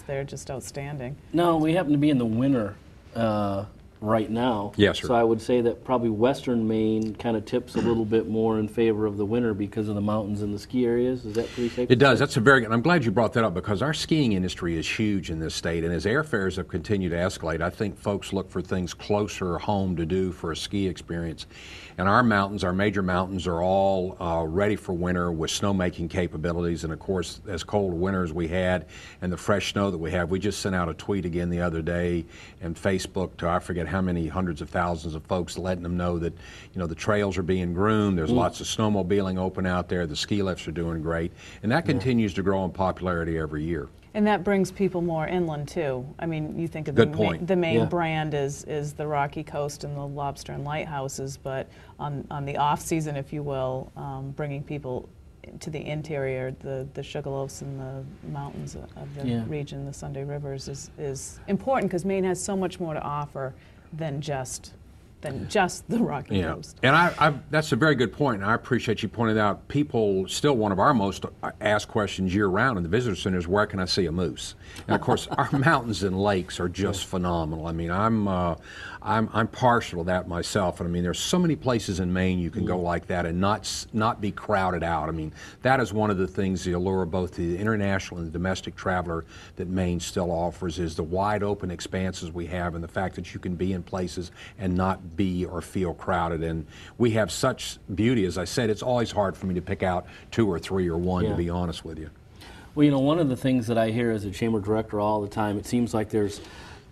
They're just outstanding. No, we happen to be in the winter uh, right now. Yes, sir. So I would say that probably western Maine kind of tips a little bit more in favor of the winter because of the mountains and the ski areas. Is that pretty safe? It does. That's a very good. I'm glad you brought that up because our skiing industry is huge in this state, and as airfares have continued to escalate, I think folks look for things closer home to do for a ski experience. And our mountains, our major mountains, are all uh, ready for winter with snowmaking capabilities. And of course, as cold winters we had, and the fresh snow that we have, we just sent out a tweet again the other day, and Facebook to I forget how many hundreds of thousands of folks, letting them know that you know the trails are being groomed. There's lots of snowmobiling open out there. The ski lifts are doing great, and that continues to grow in popularity every year. And that brings people more inland too. I mean, you think of Good the, point. Ma- the Maine Yeah. brand is is the Rocky Coast and the Lobster and Lighthouses, but on on the off season, if you will, um, bringing people to the interior, the the Sugarloafs and the mountains of the Yeah. region, the Sunday Rivers, is is important because Maine has so much more to offer than just than just the Rocky Yeah, Coast. and I, I, that's a very good point, and I appreciate you pointing out. People still one of our most asked questions year round in the visitor center is where can I see a moose? And of course, our mountains and lakes are just phenomenal. I mean, I'm, uh, I'm, I'm partial to that myself, and I mean, there's so many places in Maine you can go like that and not not be crowded out. I mean, that is one of the things the allure of both the international and the domestic traveler that Maine still offers is the wide open expanses we have and the fact that you can be in places and not be or feel crowded. And we have such beauty. As I said, it's always hard for me to pick out two or three or one, Yeah. to be honest with you. Well, you know, one of the things that I hear as a chamber director all the time, it seems like there's,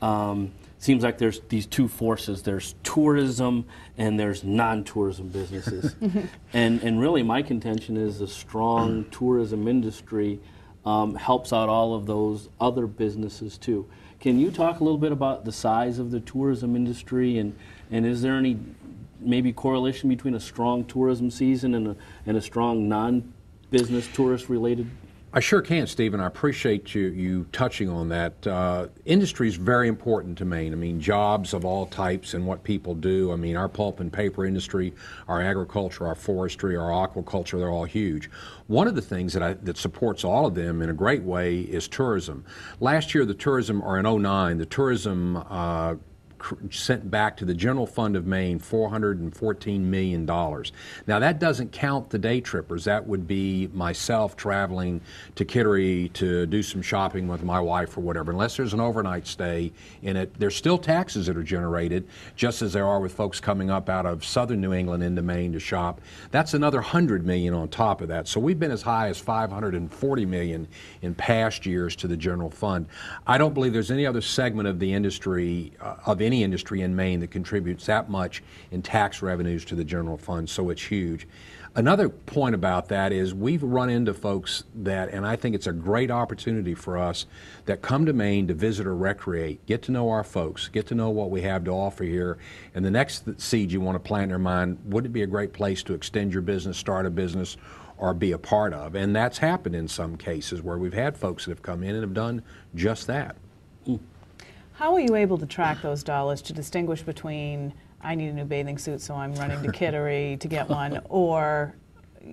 um, seems like there's these two forces. There's tourism and there's non-tourism businesses, and and really my contention is a strong tourism industry um, helps out all of those other businesses too. Can you talk a little bit about the size of the tourism industry and and is there any maybe correlation between a strong tourism season and a and a strong non-business tourist related I sure can, Stephen. I appreciate you, you touching on that. Uh, industry is very important to Maine. I mean, jobs of all types and what people do. I mean, our pulp and paper industry, our agriculture, our forestry, our aquaculture, they're all huge. One of the things that, I, that supports all of them in a great way is tourism. Last year, the tourism, or in 09, the tourism uh, sent back to the general fund of Maine $414 million. Now, that doesn't count the day trippers. That would be myself traveling to Kittery to do some shopping with my wife or whatever. Unless there's an overnight stay in it, there's still taxes that are generated, just as there are with folks coming up out of southern New England into Maine to shop. That's another 100 million on top of that. So we've been as high as 540 million in past years to the general fund. I don't believe there's any other segment of the industry, uh, of any industry in Maine, that contributes that much in tax revenues to the general fund, so it's huge. Another point about that is we've run into folks that, and I think it's a great opportunity for us that come to Maine to visit or recreate, get to know our folks, get to know what we have to offer here. And the next seed you want to plant in their mind, would it be a great place to extend your business, start a business, or be a part of? And that's happened in some cases where we've had folks that have come in and have done just that. Hmm. How are you able to track those dollars to distinguish between I need a new bathing suit, so I'm running to Kittery to get one, or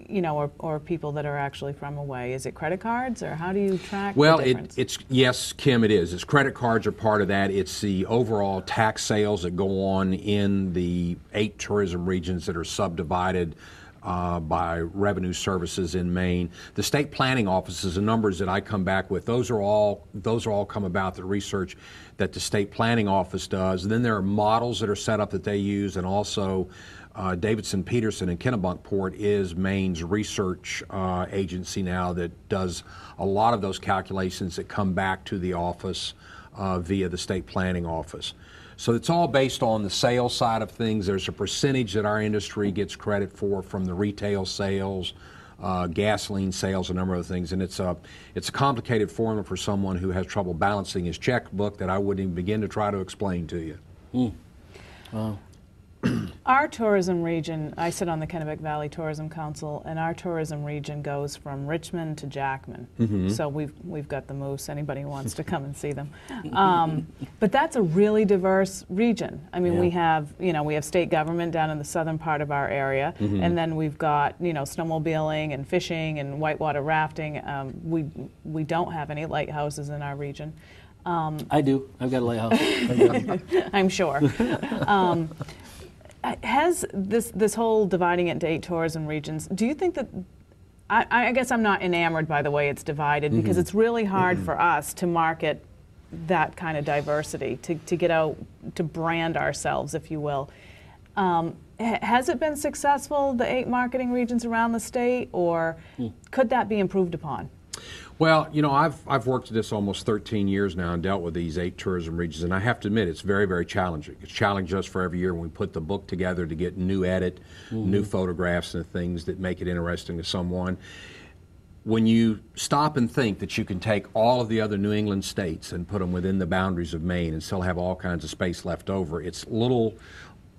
you know, or, or people that are actually from away? Is it credit cards, or how do you track Well, it, it's yes, Kim. It is. It's credit cards are part of that. It's the overall tax sales that go on in the eight tourism regions that are subdivided uh, by revenue services in Maine. The state planning offices, the numbers that I come back with, those are all those are all come about the research that the state planning office does. And then there are models that are set up that they use, and also. Uh, Davidson Peterson in Kennebunkport is Maine's research uh, agency now that does a lot of those calculations that come back to the office uh, via the state planning office. So it's all based on the sales side of things. There's a percentage that our industry gets credit for from the retail sales, uh, gasoline sales, a number of things, and it's a it's a complicated formula for someone who has trouble balancing his checkbook that I wouldn't even begin to try to explain to you. Our tourism region, I sit on the Kennebec Valley Tourism Council, and our tourism region goes from Richmond to Jackman. Mm-hmm. So we've, we've got the moose, anybody who wants to come and see them. Um, but that's a really diverse region. I mean, we have, you know, we have state government down in the southern part of our area, Mm-hmm. and then we've got, you know, snowmobiling and fishing and whitewater rafting. Um, we, we don't have any lighthouses in our region. I do. I've got a lighthouse. I do. I'm sure. um, has this this whole dividing it into eight tourism regions? Do you think that? I, I guess I'm not enamored by the way it's divided because mm-hmm. it's really hard mm-hmm. for us to market that kind of diversity to, to get out to brand ourselves, if you will. Um, has it been successful, the eight marketing regions around the state, or hmm. could that be improved upon? Well, you know, I've, I've worked at this almost 13 years now and dealt with these eight tourism regions, and I have to admit, it's very, very challenging. It's challenging us for every year when we put the book together to get new edit, new photographs, and things that make it interesting to someone. When you stop and think that you can take all of the other New England states and put them within the boundaries of Maine and still have all kinds of space left over, it's a little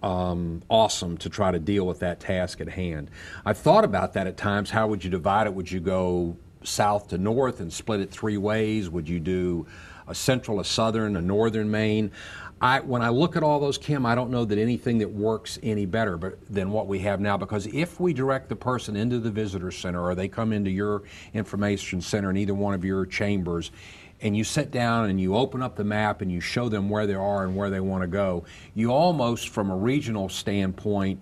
um, awesome to try to deal with that task at hand. I've thought about that at times. How would you divide it? Would you go south to north and split it three ways? Would you do a central, a southern, a northern Maine? I, when I look at all those, Kim, I don't know that anything that works any better but, than what we have now. Because if we direct the person into the visitor center or they come into your information center in either one of your chambers, and you sit down and you open up the map and you show them where they are and where they want to go, you almost, from a regional standpoint,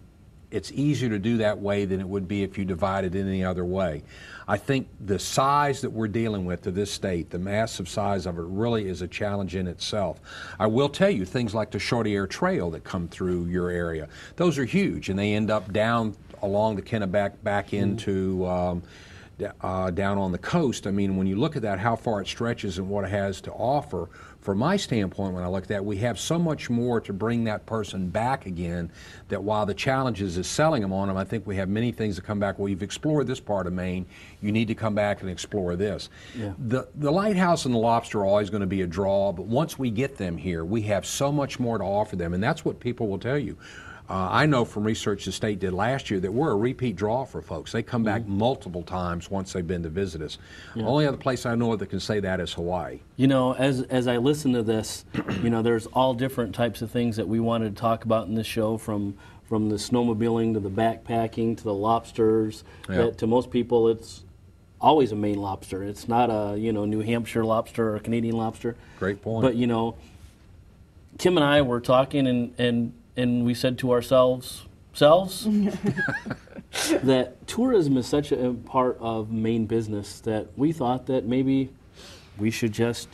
it's easier to do that way than it would be if you divide it any other way. I think the size that we're dealing with to this state, the massive size of it, really is a challenge in itself. I will tell you things like the Shorty Air Trail that come through your area; those are huge, and they end up down along the Kennebec back into. Um, uh, down on the coast. I mean, when you look at that, how far it stretches and what it has to offer, from my standpoint, when I look at that, we have so much more to bring that person back again that while the challenges is selling them on them, I think we have many things to come back. Well, you've explored this part of Maine, you need to come back and explore this. Yeah. The, the lighthouse and the lobster are always going to be a draw, but once we get them here, we have so much more to offer them, and that's what people will tell you. Uh, I know from research the state did last year that we're a repeat draw for folks. They come back multiple times once they've been to visit us. Only other place I know of that can say that is Hawaii. You know, as as I listen to this, you know, there's all different types of things that we wanted to talk about in this show, from from the snowmobiling to the backpacking to the lobsters. Yeah. That to most people, it's always a Maine lobster. It's not a you know New Hampshire lobster or a Canadian lobster. Great point. But you know, Kim and I were talking, and and and we said to ourselves, selves. that tourism is such a part of Maine business that we thought that maybe we should just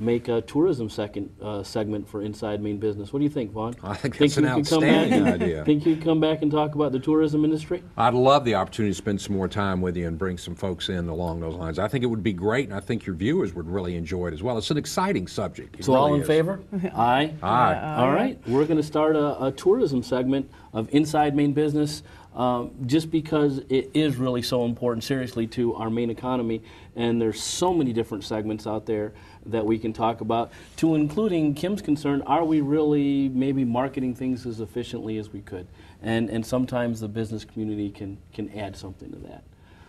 make a tourism second uh, segment for Inside Maine Business. What do you think, Vaughn? I think that's you an could come back outstanding and- idea. Think you could come back and talk about the tourism industry? I'd love the opportunity to spend some more time with you and bring some folks in along those lines. I think it would be great, and I think your viewers would really enjoy it as well. It's an exciting subject. It So all in is. favor? Aye. Aye. All right, we're going to start a, a tourism segment of Inside Maine Business, um, just because it is really so important, seriously, to our Maine economy. And there's so many different segments out there that we can talk about, to including Kim's concern: Are we really maybe marketing things as efficiently as we could? And and sometimes the business community can can add something to that.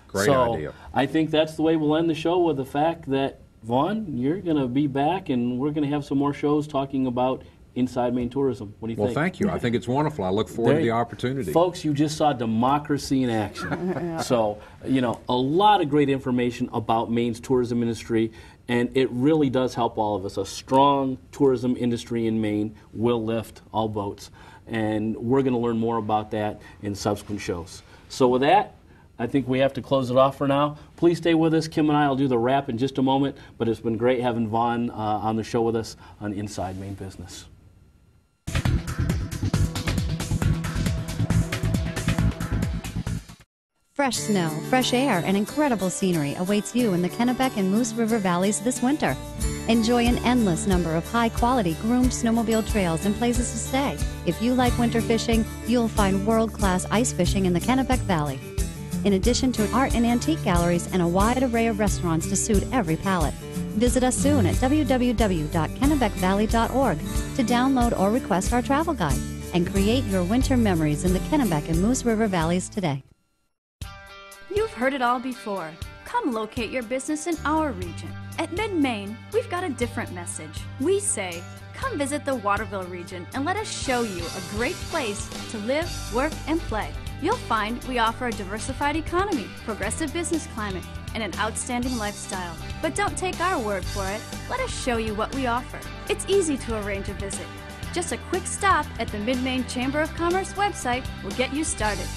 Great so idea. I think that's the way we'll end the show with the fact that Vaughn, you're going to be back, and we're going to have some more shows talking about inside Maine tourism. What do you Well, think? thank you. I think it's wonderful. I look forward There to the opportunity. Folks, you just saw democracy in action. so, you know, a lot of great information about Maine's tourism industry, and it really does help all of us. A strong tourism industry in Maine will lift all boats, and we're going to learn more about that in subsequent shows. So, with that, I think we have to close it off for now. Please stay with us. Kim and I will do the wrap in just a moment, but it's been great having Vaughn uh, on the show with us on Inside Maine Business. Fresh snow, fresh air, and incredible scenery awaits you in the Kennebec and Moose River valleys this winter. Enjoy an endless number of high quality groomed snowmobile trails and places to stay. If you like winter fishing, you'll find world class ice fishing in the Kennebec Valley. In addition to art and antique galleries and a wide array of restaurants to suit every palate. Visit us soon at www.kennebecvalley.org to download or request our travel guide. and create your winter memories in the Kennebec and Moose River valleys today. You've heard it all before. Come locate your business in our region. At Mid Maine, we've got a different message. We say, come visit the Waterville region and let us show you a great place to live, work, and play. You'll find we offer a diversified economy, progressive business climate, and an outstanding lifestyle. But don't take our word for it. Let us show you what we offer. It's easy to arrange a visit. Just a quick stop at the Mid Maine Chamber of Commerce website will get you started.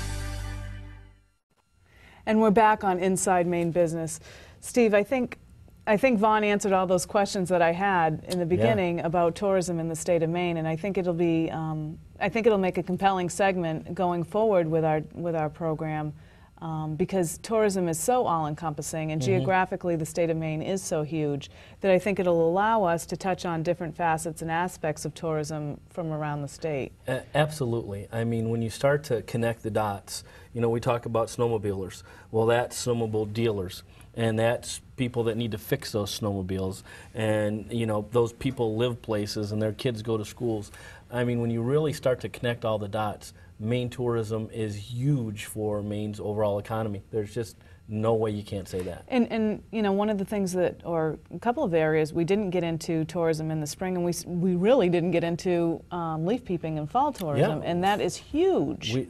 And we're back on Inside Maine Business. Steve, I think, I think Vaughn answered all those questions that I had in the beginning about tourism in the state of Maine, and I think it'll be, um, I think it'll make a compelling segment going forward with our with our program. Um, because tourism is so all-encompassing and geographically the state of Maine is so huge that I think it'll allow us to touch on different facets and aspects of tourism from around the state. A- Absolutely. I mean, when you start to connect the dots, you know, we talk about snowmobilers. Well, that's snowmobile dealers, and that's people that need to fix those snowmobiles. And, you know, those people live places and their kids go to schools. I mean, when you really start to connect all the dots, Maine tourism is huge for Maine's overall economy. There's just no way you can't say that. And, and you know, one of the things that, or a couple of areas, we didn't get into tourism in the spring, and we, we really didn't get into um, leaf peeping and fall tourism, Yeah. and that is huge. We,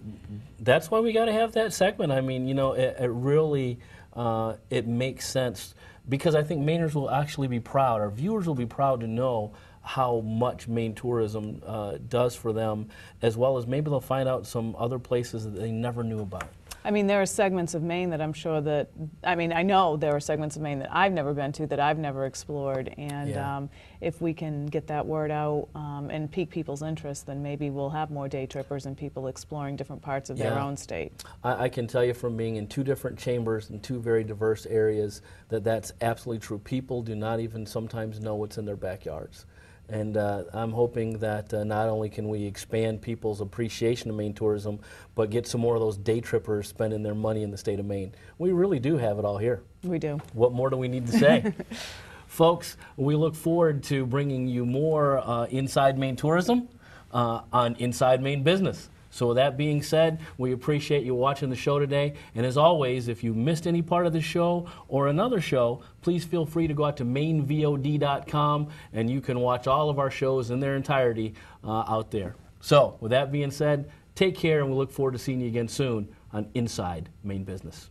that's why we got to have that segment. I mean, you know, it, it really uh, it makes sense because I think Mainers will actually be proud. Our viewers will be proud to know how much Maine tourism uh, does for them, as well as maybe they'll find out some other places that they never knew about. I mean, there are segments of Maine that I'm sure that, I mean, I know there are segments of Maine that I've never been to, that I've never explored, and Yeah. um, if we can get that word out um, and pique people's interest, then maybe we'll have more day trippers and people exploring different parts of their own state. I, I can tell you from being in two different chambers in two very diverse areas that that's absolutely true. People do not even sometimes know what's in their backyards. And uh, I'm hoping that uh, not only can we expand people's appreciation of Maine tourism, but get some more of those day trippers spending their money in the state of Maine. We really do have it all here. We do. What more do we need to say? Folks, we look forward to bringing you more uh, Inside Maine tourism uh, on Inside Maine Business. So, with that being said, we appreciate you watching the show today. And as always, if you missed any part of the show or another show, please feel free to go out to mainvod.com and you can watch all of our shows in their entirety uh, out there. So, with that being said, take care and we look forward to seeing you again soon on Inside Maine Business.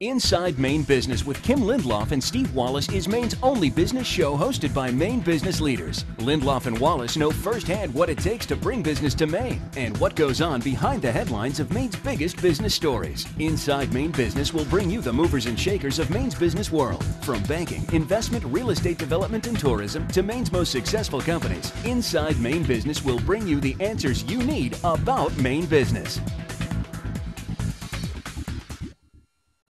Inside Maine Business with Kim Lindlof and Steve Wallace is Maine's only business show hosted by Maine business leaders. Lindlof and Wallace know firsthand what it takes to bring business to Maine and what goes on behind the headlines of Maine's biggest business stories. Inside Maine Business will bring you the movers and shakers of Maine's business world. From banking, investment, real estate development, and tourism to Maine's most successful companies, Inside Maine Business will bring you the answers you need about Maine business.